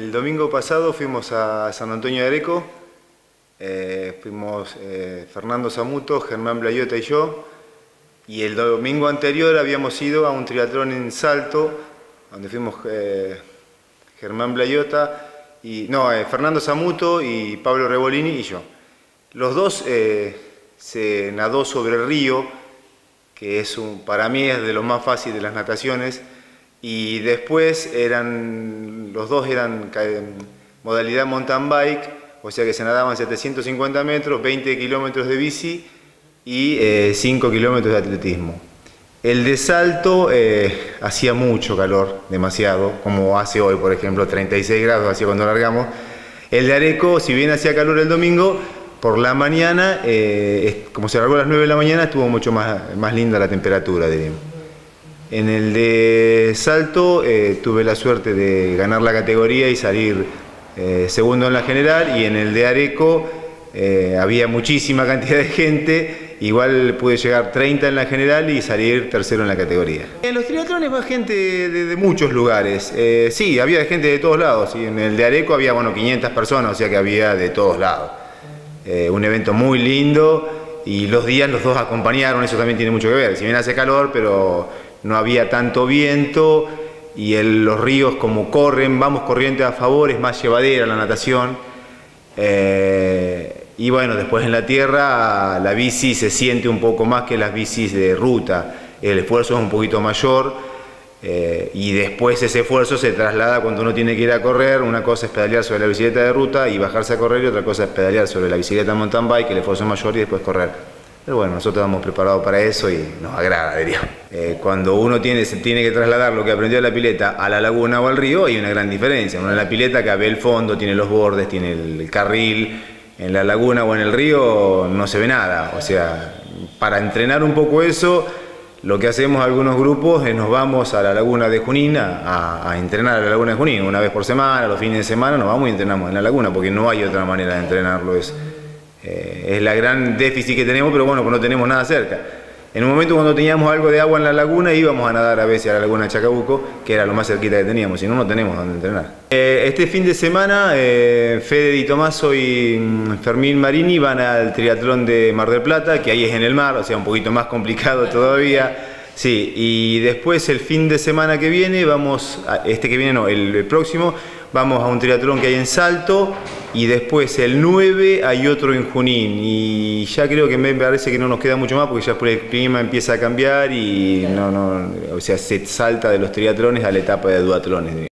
El domingo pasado fuimos a San Antonio de Areco, eh, fuimos eh, Fernando Zamuto, Germán Blayota y yo, y el domingo anterior habíamos ido a un triatlón en Salto, donde fuimos eh, Germán Blayota, y, no, Fernando Zamuto y Pablo Rebolini y yo. Los dos se nadó sobre el río, que es para mí es de lo más fácil de las nataciones, y después eran, los dos eran modalidad mountain bike, o sea que se nadaban 750 metros, 20 kilómetros de bici y 5 eh, kilómetros de atletismo. El de salto eh, hacía mucho calor, demasiado, como hace hoy, por ejemplo, 36 grados hacía cuando largamos. El de Areco, si bien hacía calor el domingo, por la mañana, eh, como se largó a las 9 de la mañana, estuvo mucho más, más linda la temperatura, diríamos. En el de salto eh, tuve la suerte de ganar la categoría y salir eh, segundo en la general. Y en el de Areco eh, había muchísima cantidad de gente, igual pude llegar 30 en la general y salir tercero en la categoría. En los triatlones va gente de, muchos lugares, sí, había gente de todos lados, y en el de Areco había bueno, 500 personas, o sea que había de todos lados. un evento muy lindo y los días los dos acompañaron, eso también tiene mucho que ver, si bien hace calor, pero no había tanto viento y los ríos como corren, vamos corriente a favor, es más llevadera la natación. Eh, y bueno, después en la tierra la bici se siente un poco más que las bicis de ruta, el esfuerzo es un poquito mayor eh, y después ese esfuerzo se traslada cuando uno tiene que ir a correr, una cosa es pedalear sobre la bicicleta de ruta y bajarse a correr y otra cosa es pedalear sobre la bicicleta mountain bike, el esfuerzo es mayor y después correr. Pero bueno, nosotros estamos preparados para eso y nos agrada, diría. Eh, cuando uno tiene, se tiene que trasladar lo que aprendió en la pileta a la laguna o al río, hay una gran diferencia. Uno en la pileta que ve el fondo, tiene los bordes, tiene el carril. En la laguna o en el río no se ve nada. O sea, para entrenar un poco eso, lo que hacemos algunos grupos es nos vamos a la laguna de Junín a, entrenar a la laguna de Junín. Una vez por semana, los fines de semana nos vamos y entrenamos en la laguna, porque no hay otra manera de entrenarlo. Es, eh, es la gran déficit que tenemos, pero bueno, pues no tenemos nada cerca. En un momento cuando teníamos algo de agua en la laguna íbamos a nadar a veces a la laguna de Chacabuco, que era lo más cerquita que teníamos, si no, no tenemos donde entrenar. Eh, este fin de semana, eh, Fede Di Tomaso y mm, Fermín Marini van al triatlón de Mar del Plata, que ahí es en el mar, o sea, un poquito más complicado todavía. Sí, y después el fin de semana que viene, vamos, este que viene no, el próximo, vamos a un triatlón que hay en Salto y después el 9 hay otro en Junín y ya creo que me parece que no nos queda mucho más porque ya el clima empieza a cambiar y no, no, o sea, se salta de los triatlones a la etapa de duatlones.